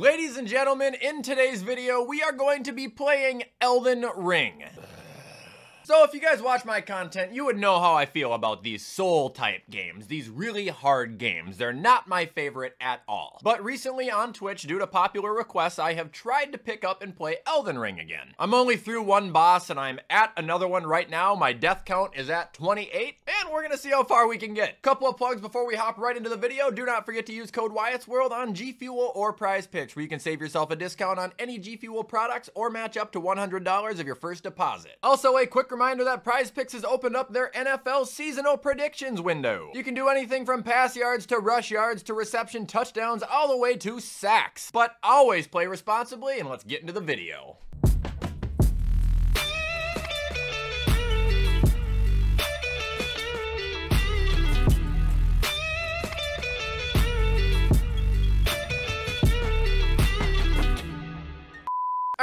Ladies and gentlemen, in today's video, we are going to be playing Elden Ring. So if you guys watch my content, you would know how I feel about these soul type games, these really hard games. They're not my favorite at all. But recently on Twitch, due to popular requests, I have tried to pick up and play Elden Ring again. I'm only through one boss and I'm at another one right now. My death count is at 28 and we're gonna see how far we can get. Couple of plugs before we hop right into the video. Do not forget to use code Wyatt's World on G Fuel or Prize Picks where you can save yourself a discount on any G Fuel products or match up to $100 of your first deposit. Also, a quick reminder that Prize Picks has opened up their NFL seasonal predictions window. You can do anything from pass yards to rush yards to reception touchdowns all the way to sacks. But always play responsibly and let's get into the video.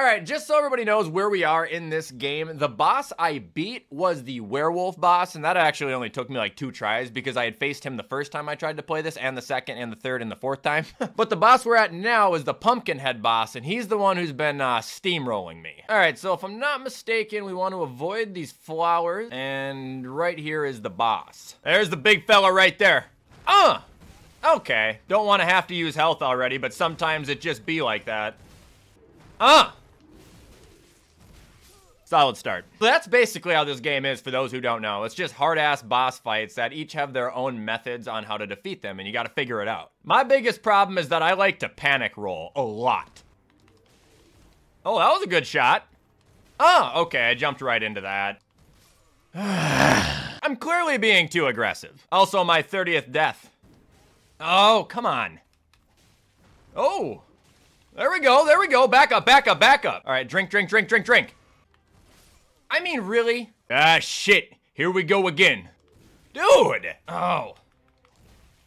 Right, just so everybody knows where we are in this game, the boss I beat was the werewolf boss, and that actually only took me like two tries because I had faced him the first time I tried to play this, and the second, and the third, and the fourth time. but the boss we're at now is the pumpkin head boss, and he's the one who's been uh, steamrolling me. All right, so if I'm not mistaken, we want to avoid these flowers, and right here is the boss. There's the big fella right there. Uh! Okay, don't want to have to use health already, but sometimes it just be like that. Uh! Solid start. So that's basically how this game is for those who don't know. It's just hard-ass boss fights that each have their own methods on how to defeat them, and you gotta figure it out. My biggest problem is that I like to panic roll a lot. Oh, that was a good shot. Oh, okay, I jumped right into that. I'm clearly being too aggressive. Also, my 30th death. Oh, come on. Oh, there we go, there we go. Back up, back up, back up. All right, drink, drink, drink, drink, drink. I mean, really? Ah, shit. Here we go again. Dude! Oh.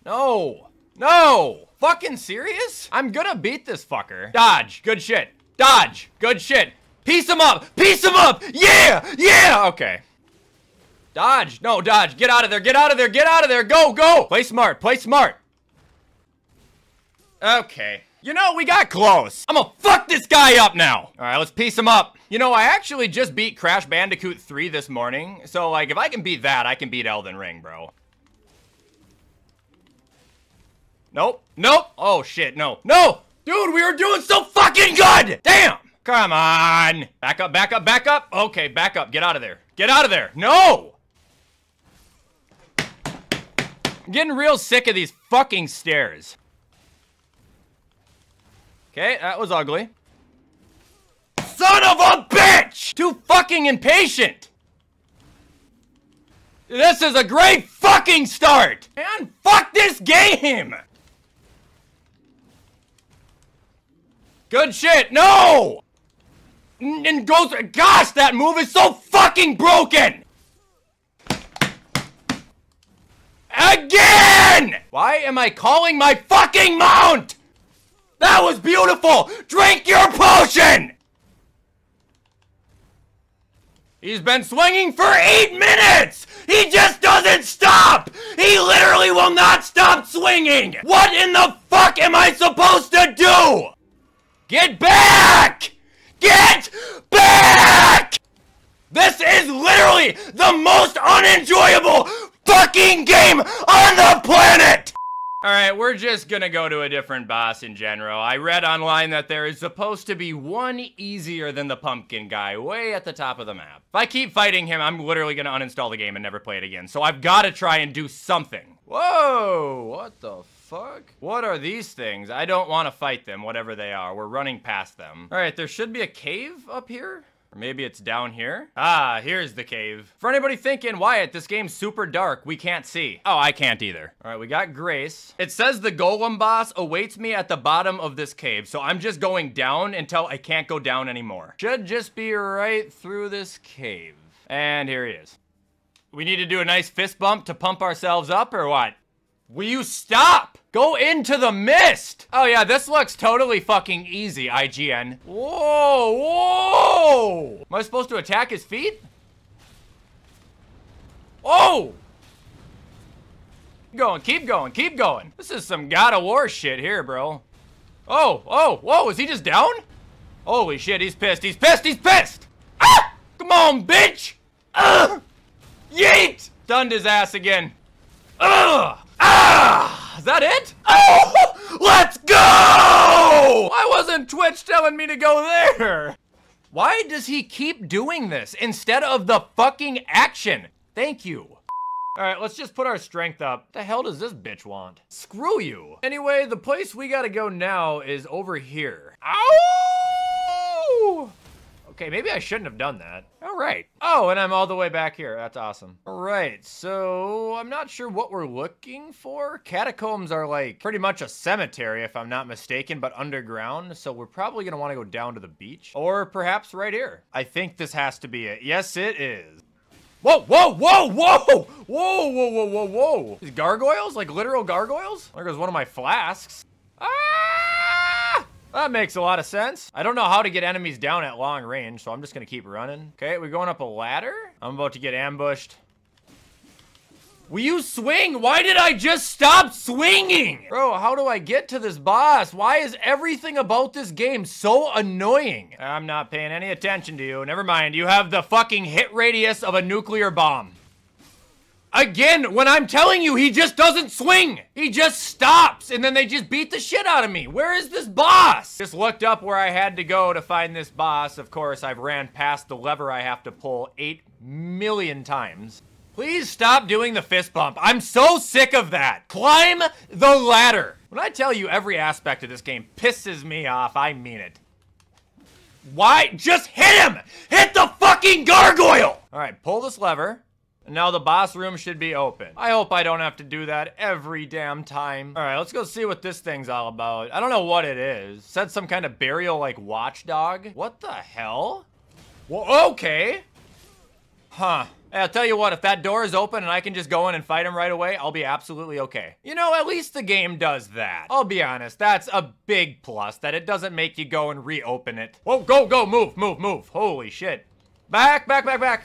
No. No! Fucking serious? I'm gonna beat this fucker. Dodge. Good shit. Dodge. Good shit. Piece him up. Piece him up. Yeah! Yeah! Okay. Dodge. No, dodge. Get out of there. Get out of there. Get out of there. Go, go! Play smart. Play smart. Okay. You know, we got close. I'm gonna fuck this guy up now. All right, let's piece him up. You know, I actually just beat Crash Bandicoot 3 this morning. So, like, if I can beat that, I can beat Elden Ring, bro. Nope. Nope. Oh, shit. No. No! Dude, we were doing so fucking good! Damn! Come on! Back up, back up, back up! Okay, back up. Get out of there. Get out of there! No! I'm getting real sick of these fucking stairs. Okay, that was ugly. Son of a bitch! Too fucking impatient! This is a great fucking start! And fuck this game! Good shit, no! And goes, gosh, that move is so fucking broken! Again! Why am I calling my fucking mount? That was beautiful! Drink your potion! He's been swinging for eight minutes! He just doesn't stop! He literally will not stop swinging! What in the fuck am I supposed to do? Get back! Get back! This is literally the most unenjoyable fucking game on the planet! Alright, we're just gonna go to a different boss in general. I read online that there is supposed to be one easier than the pumpkin guy, way at the top of the map. If I keep fighting him, I'm literally gonna uninstall the game and never play it again. So I've gotta try and do something. Whoa, what the fuck? What are these things? I don't want to fight them, whatever they are. We're running past them. Alright, there should be a cave up here? Or maybe it's down here? Ah, here's the cave. For anybody thinking, Wyatt, this game's super dark, we can't see. Oh, I can't either. All right, we got Grace. It says the golem boss awaits me at the bottom of this cave, so I'm just going down until I can't go down anymore. Should just be right through this cave. And here he is. We need to do a nice fist bump to pump ourselves up, or what? Will you stop? Go into the mist! Oh yeah, this looks totally fucking easy, IGN. Whoa, whoa! Am I supposed to attack his feet? Oh! Keep Going, keep going, keep going. This is some God of War shit here, bro. Oh, oh, whoa, is he just down? Holy shit, he's pissed, he's pissed, he's pissed! Ah! Come on, bitch! Ugh! Yeet! Stunned his ass again. Ugh! Ah! Is that it? Oh! Let's go! Why wasn't Twitch telling me to go there? Why does he keep doing this instead of the fucking action? Thank you. All right, let's just put our strength up. What the hell does this bitch want? Screw you. Anyway, the place we gotta go now is over here. Ow! Okay, maybe I shouldn't have done that. Right. Oh, and I'm all the way back here. That's awesome. All right, so I'm not sure what we're looking for. Catacombs are like pretty much a cemetery, if I'm not mistaken, but underground. So we're probably gonna wanna go down to the beach or perhaps right here. I think this has to be it. Yes, it is. Whoa, whoa, whoa, whoa! Whoa, whoa, whoa, whoa, whoa! These gargoyles? Like literal gargoyles? There goes one of my flasks. Ah! That makes a lot of sense. I don't know how to get enemies down at long range, so I'm just gonna keep running. Okay, we're going up a ladder. I'm about to get ambushed. Will you swing? Why did I just stop swinging? Bro, how do I get to this boss? Why is everything about this game so annoying? I'm not paying any attention to you. Never mind, you have the fucking hit radius of a nuclear bomb. Again, when I'm telling you, he just doesn't swing. He just stops, and then they just beat the shit out of me. Where is this boss? Just looked up where I had to go to find this boss. Of course, I've ran past the lever I have to pull eight million times. Please stop doing the fist bump. I'm so sick of that. Climb the ladder. When I tell you every aspect of this game pisses me off, I mean it. Why? Just hit him! Hit the fucking gargoyle! All right, pull this lever. Now the boss room should be open. I hope I don't have to do that every damn time. All right, let's go see what this thing's all about. I don't know what it is. Said some kind of burial like watchdog. What the hell? Well, okay. Huh. I'll tell you what, if that door is open and I can just go in and fight him right away, I'll be absolutely okay. You know, at least the game does that. I'll be honest, that's a big plus, that it doesn't make you go and reopen it. Whoa, go, go, move, move, move. Holy shit. Back, back, back, back.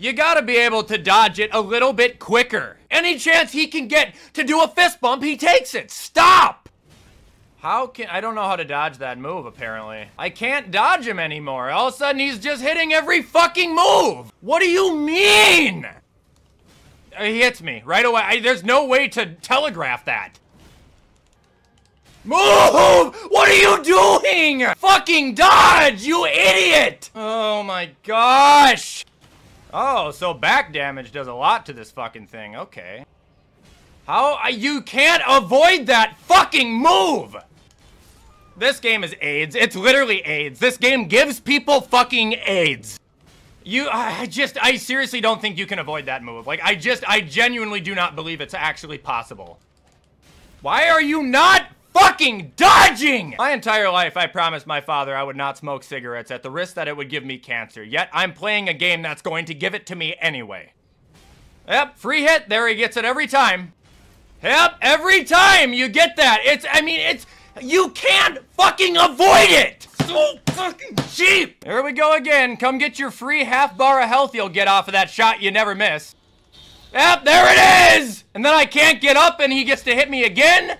You gotta be able to dodge it a little bit quicker. Any chance he can get to do a fist bump, he takes it. Stop! How can... I don't know how to dodge that move, apparently. I can't dodge him anymore. All of a sudden, he's just hitting every fucking move. What do you mean? Uh, he hits me right away. I, there's no way to telegraph that. Move! What are you doing? Fucking dodge, you idiot! Oh my gosh! Oh, so back damage does a lot to this fucking thing. Okay. How? Uh, you can't avoid that fucking move! This game is AIDS. It's literally AIDS. This game gives people fucking AIDS. You, I just, I seriously don't think you can avoid that move. Like, I just, I genuinely do not believe it's actually possible. Why are you not fucking dodging? My entire life, I promised my father I would not smoke cigarettes at the risk that it would give me cancer. Yet, I'm playing a game that's going to give it to me anyway. Yep, free hit. There he gets it every time. Yep, every time you get that. It's, I mean, it's, you can't fucking avoid it so fucking cheap! There we go again. Come get your free half bar of health you'll get off of that shot you never miss. Yep, there it is! And then I can't get up and he gets to hit me again?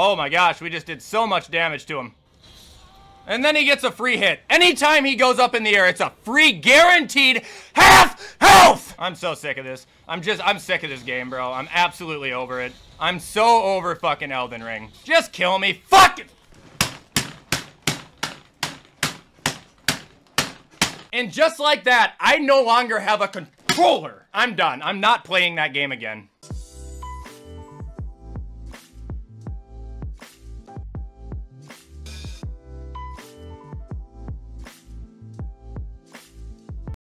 Oh my gosh, we just did so much damage to him. And then he gets a free hit. Anytime he goes up in the air, it's a free guaranteed half health! I'm so sick of this. I'm just, I'm sick of this game, bro. I'm absolutely over it. I'm so over fucking Elden Ring. Just kill me. Fuck it! And just like that, I no longer have a controller. I'm done. I'm not playing that game again.